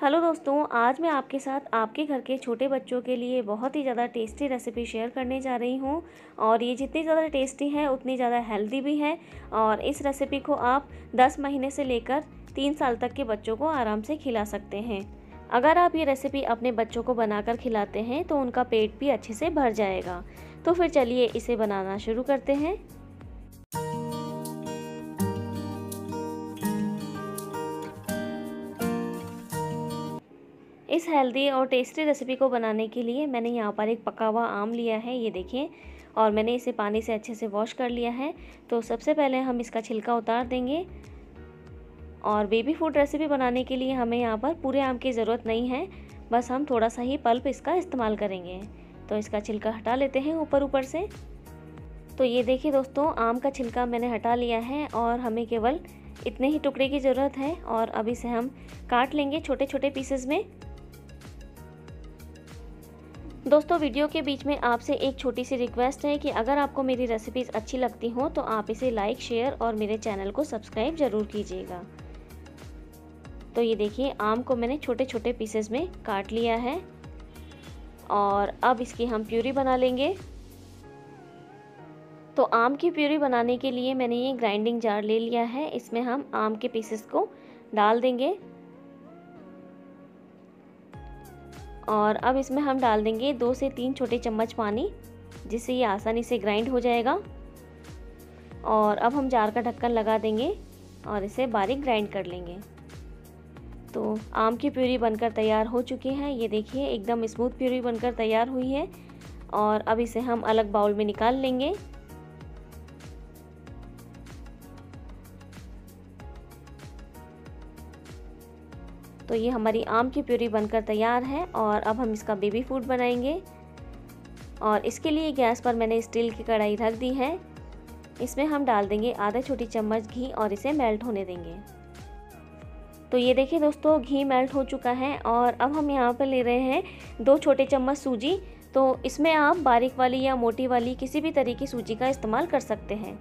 Hello दोस्तों, आज मैं आपके साथ आपके घर के छोटे बच्चों के लिए बहुत ही ज़्यादा टेस्टी रेसिपी शेयर करने जा रही हूँ और ये जितनी ज़्यादा टेस्टी है, उतनी ज़्यादा हेल्दी भी है और इस रेसिपी को आप 10 महीने से लेकर तीन साल तक के बच्चों को आराम से खिला सकते हैं। अगर आप ये रेसिपी अपने बच्चों को बनाकर खिलाते हैं तो उनका पेट भी अच्छे से भर जाएगा। तो फिर चलिए इसे बनाना शुरू करते हैं। इस हेल्दी और टेस्टी रेसिपी को बनाने के लिए मैंने यहाँ पर एक पका हुआ आम लिया है, ये देखें और मैंने इसे पानी से अच्छे से वॉश कर लिया है। तो सबसे पहले हम इसका छिलका उतार देंगे। और बेबी फ़ूड रेसिपी बनाने के लिए हमें यहाँ पर पूरे आम की ज़रूरत नहीं है। बस हम थोड़ा सा ही पल्प इसका इस्तेमाल करेंगे। तो इसका छिलका हटा लेते हैं ऊपर ऊपर से। तो ये देखिए दोस्तों, आम का छिलका मैंने हटा लिया है और हमें केवल इतने ही टुकड़े की ज़रूरत है। और अब इसे हम काट लेंगे छोटे छोटे पीसेस में। दोस्तों, वीडियो के बीच में आपसे एक छोटी सी रिक्वेस्ट है कि अगर आपको मेरी रेसिपीज़ अच्छी लगती हों तो आप इसे लाइक शेयर और मेरे चैनल को सब्सक्राइब ज़रूर कीजिएगा। तो ये देखिए, आम को मैंने छोटे छोटे पीसेस में काट लिया है और अब इसकी हम प्यूरी बना लेंगे। तो आम की प्यूरी बनाने के लिए मैंने ये ग्राइंडिंग जार ले लिया है। इसमें हम आम के पीसेस को डाल देंगे। और अब इसमें हम डाल देंगे दो से तीन छोटे चम्मच पानी, जिससे ये आसानी से ग्राइंड हो जाएगा। और अब हम जार का ढक्कन लगा देंगे और इसे बारीक ग्राइंड कर लेंगे। तो आम की प्यूरी बनकर तैयार हो चुकी है। ये देखिए, एकदम स्मूथ प्यूरी बनकर तैयार हुई है। और अब इसे हम अलग बाउल में निकाल लेंगे। तो ये हमारी आम की प्यूरी बनकर तैयार है और अब हम इसका बेबी फ़ूड बनाएँगे। और इसके लिए गैस पर मैंने स्टील की कढ़ाई रख दी है। इसमें हम डाल देंगे आधा छोटी चम्मच घी और इसे मेल्ट होने देंगे। तो ये देखिए दोस्तों, घी मेल्ट हो चुका है और अब हम यहाँ पर ले रहे हैं दो छोटे चम्मच सूजी। तो इसमें आप बारीक वाली या मोटी वाली किसी भी तरह की सूजी का इस्तेमाल कर सकते हैं।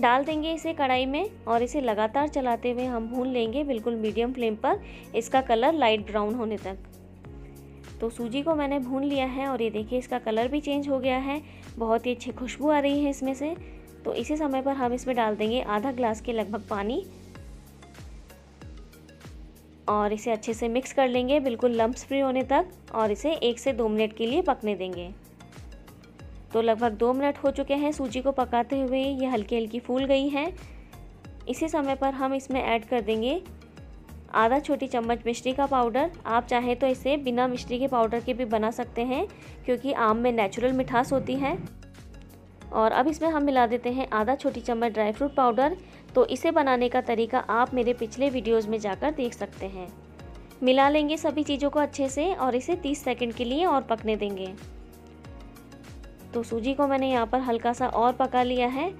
डाल देंगे इसे कढ़ाई में और इसे लगातार चलाते हुए हम भून लेंगे बिल्कुल मीडियम फ्लेम पर। इसका कलर लाइट ब्राउन होने तक। तो सूजी को मैंने भून लिया है और ये देखिए, इसका कलर भी चेंज हो गया है। बहुत ही अच्छी खुशबू आ रही है इसमें से। तो इसी समय पर हम इसमें डाल देंगे आधा ग्लास के लगभग पानी। और इसे अच्छे से मिक्स कर लेंगे, बिल्कुल लम्ब्स फ्री होने तक। और इसे एक से दो मिनट के लिए पकने देंगे। तो लगभग दो मिनट हो चुके हैं सूजी को पकाते हुए। ये हल्की हल्की फूल गई है। इसी समय पर हम इसमें ऐड कर देंगे आधा छोटी चम्मच मिश्री का पाउडर। आप चाहें तो इसे बिना मिश्री के पाउडर के भी बना सकते हैं, क्योंकि आम में नेचुरल मिठास होती है। और अब इसमें हम मिला देते हैं आधा छोटी चम्मच ड्राई फ्रूट पाउडर तो इसे बनाने का तरीका आप मेरे पिछले वीडियोज़ में जाकर देख सकते हैं। मिला लेंगे सभी चीज़ों को अच्छे से और इसे 30 सेकंड के लिए और पकने देंगे। तो सूजी को मैंने यहाँ पर हल्का सा और पका लिया है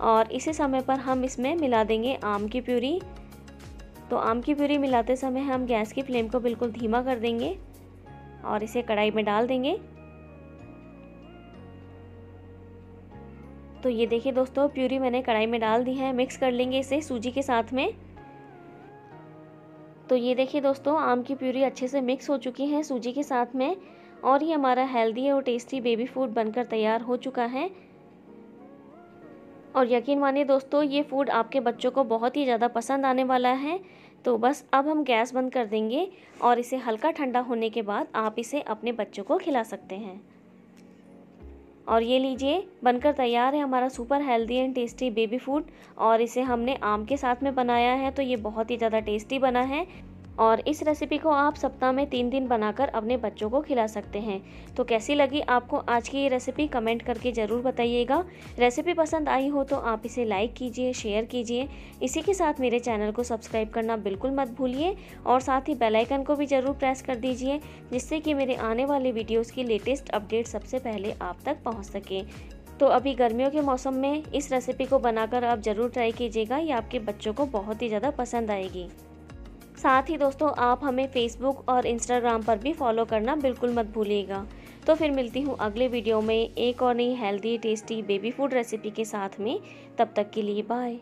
और इसी समय पर हम इसमें मिला देंगे आम की प्यूरी। तो आम की प्यूरी मिलाते समय हम गैस की फ्लेम को बिल्कुल धीमा कर देंगे और इसे कढ़ाई में डाल देंगे। तो ये देखिए दोस्तों, प्यूरी मैंने कढ़ाई में डाल दी है, मिक्स कर लेंगे इसे सूजी के साथ में। तो ये देखिए दोस्तों, आम की प्यूरी अच्छे से मिक्स हो चुकी है सूजी के साथ में। और ये हमारा हेल्दी और टेस्टी बेबी फ़ूड बनकर तैयार हो चुका है। और यकीन मानिए दोस्तों, ये फ़ूड आपके बच्चों को बहुत ही ज़्यादा पसंद आने वाला है। तो बस अब हम गैस बंद कर देंगे और इसे हल्का ठंडा होने के बाद आप इसे अपने बच्चों को खिला सकते हैं। और ये लीजिए, बनकर तैयार है हमारा super healthy and tasty baby food और इसे हमने आम के साथ में बनाया है तो ये बहुत ही ज़्यादा टेस्टी बना है। और इस रेसिपी को आप सप्ताह में तीन दिन बनाकर अपने बच्चों को खिला सकते हैं। तो कैसी लगी आपको आज की ये रेसिपी कमेंट करके ज़रूर बताइएगा। रेसिपी पसंद आई हो तो आप इसे लाइक कीजिए शेयर कीजिए। इसी के साथ मेरे चैनल को सब्सक्राइब करना बिल्कुल मत भूलिए और साथ ही बेलाइकन को भी ज़रूर प्रेस कर दीजिए, जिससे कि मेरे आने वाले वीडियोज़ की लेटेस्ट अपडेट सबसे पहले आप तक पहुँच सके। तो अभी गर्मियों के मौसम में इस रेसिपी को बनाकर आप ज़रूर ट्राई कीजिएगा, ये आपके बच्चों को बहुत ही ज़्यादा पसंद आएगी। साथ ही दोस्तों, आप हमें फेसबुक और इंस्टाग्राम पर भी फॉलो करना बिल्कुल मत भूलिएगा। तो फिर मिलती हूँ अगले वीडियो में एक और नई healthy tasty baby food recipe के साथ में। तब तक के लिए बाय